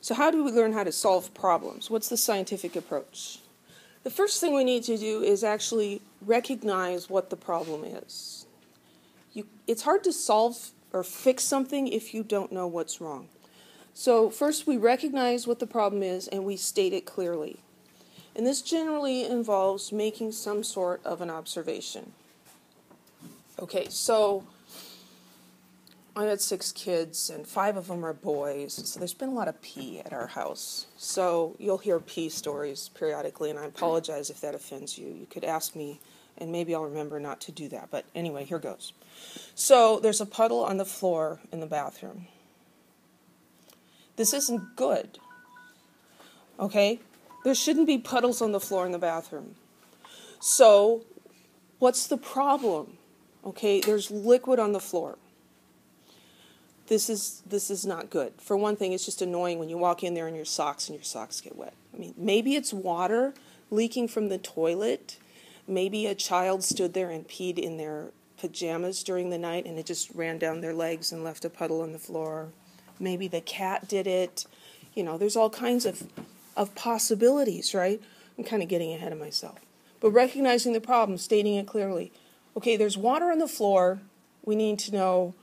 So, how do we learn how to solve problems? What's the scientific approach? The first thing we need to do is actually recognize what the problem is. You, it's hard to solve or fix something if you don't know what's wrong. So, first, we recognize what the problem is and we state it clearly. And this generally involves making some sort of an observation. Okay, so I had six kids, and five of them are boys, so there's been a lot of pee at our house. So you'll hear pee stories periodically, and I apologize if that offends you. You could ask me, and maybe I'll remember not to do that. But anyway, here goes. So there's a puddle on the floor in the bathroom. This isn't good. Okay? There shouldn't be puddles on the floor in the bathroom. So, what's the problem? Okay, there's liquid on the floor this is this is not good. For one thing, it's just annoying when you walk in there and your socks and your socks get wet. I mean, maybe it's water leaking from the toilet. Maybe a child stood there and peed in their pajamas during the night and it just ran down their legs and left a puddle on the floor. Maybe the cat did it. You know, there's all kinds of of possibilities, right? I'm kind of getting ahead of myself. But recognizing the problem, stating it clearly. Okay, there's water on the floor. We need to know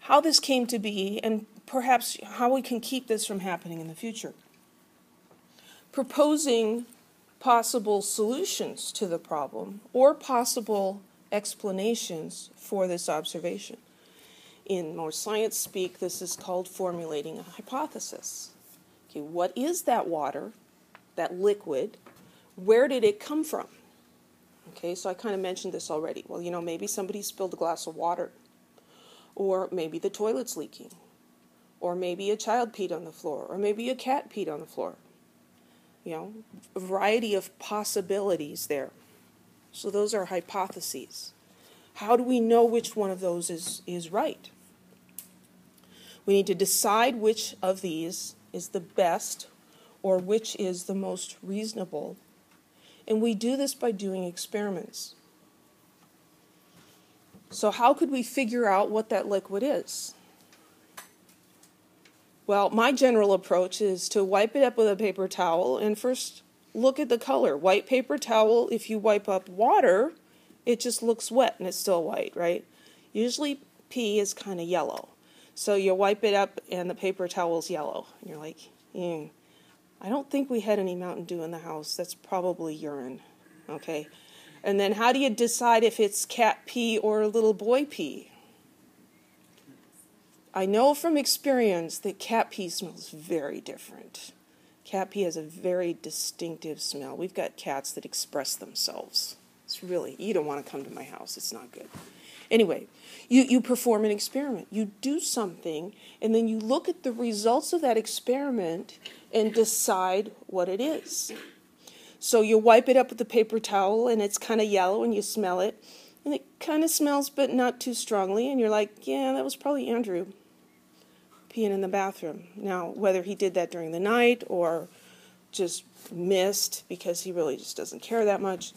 how this came to be, and perhaps how we can keep this from happening in the future. Proposing possible solutions to the problem or possible explanations for this observation. In more science speak, this is called formulating a hypothesis. Okay, what is that water, that liquid? Where did it come from? Okay, so I kind of mentioned this already. Well, you know, maybe somebody spilled a glass of water or maybe the toilet's leaking. Or maybe a child peed on the floor. Or maybe a cat peed on the floor. You know, a variety of possibilities there. So those are hypotheses. How do we know which one of those is, is right? We need to decide which of these is the best or which is the most reasonable. And we do this by doing experiments. So, how could we figure out what that liquid is? Well, my general approach is to wipe it up with a paper towel and first look at the color. White paper towel, if you wipe up water, it just looks wet and it's still white, right? Usually pee is kind of yellow. So you wipe it up and the paper towel's yellow. And you're like, I don't think we had any Mountain Dew in the house. That's probably urine. Okay. And then how do you decide if it's cat pee or a little boy pee? I know from experience that cat pee smells very different. Cat pee has a very distinctive smell. We've got cats that express themselves. It's really, you don't want to come to my house, it's not good. Anyway, you, you perform an experiment. You do something, and then you look at the results of that experiment and decide what it is. So you wipe it up with a paper towel and it's kind of yellow and you smell it. And it kind of smells, but not too strongly. And you're like, yeah, that was probably Andrew peeing in the bathroom. Now, whether he did that during the night or just missed because he really just doesn't care that much,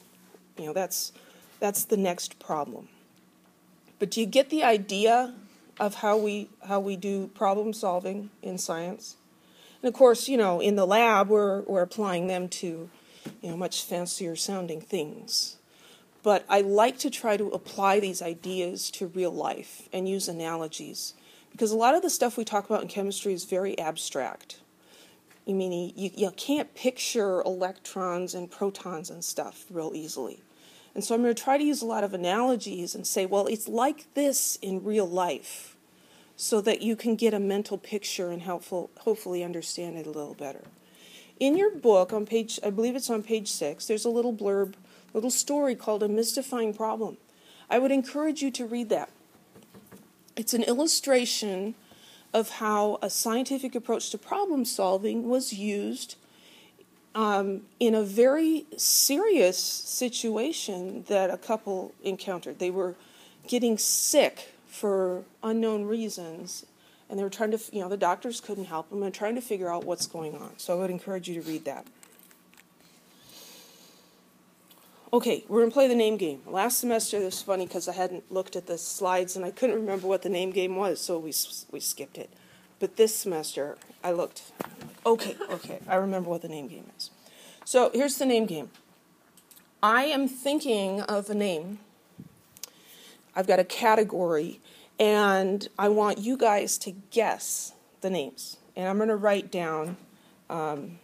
you know, that's, that's the next problem. But do you get the idea of how we, how we do problem solving in science? And of course, you know, in the lab, we're, we're applying them to you know, much fancier sounding things. But I like to try to apply these ideas to real life and use analogies because a lot of the stuff we talk about in chemistry is very abstract. You mean, you, you can't picture electrons and protons and stuff real easily. And so I'm going to try to use a lot of analogies and say, well, it's like this in real life so that you can get a mental picture and helpful, hopefully understand it a little better in your book on page i believe it's on page six there's a little blurb little story called a mystifying problem i would encourage you to read that it's an illustration of how a scientific approach to problem solving was used um, in a very serious situation that a couple encountered. They were getting sick for unknown reasons and they were trying to, you know, the doctors couldn't help them and trying to figure out what's going on. So I would encourage you to read that. Okay, we're to play the name game. Last semester, this was funny because I hadn't looked at the slides and I couldn't remember what the name game was, so we, we skipped it. But this semester, I looked. Okay, okay, I remember what the name game is. So here's the name game. I am thinking of a name. I've got a category, and I want you guys to guess the names. And I'm going to write down um,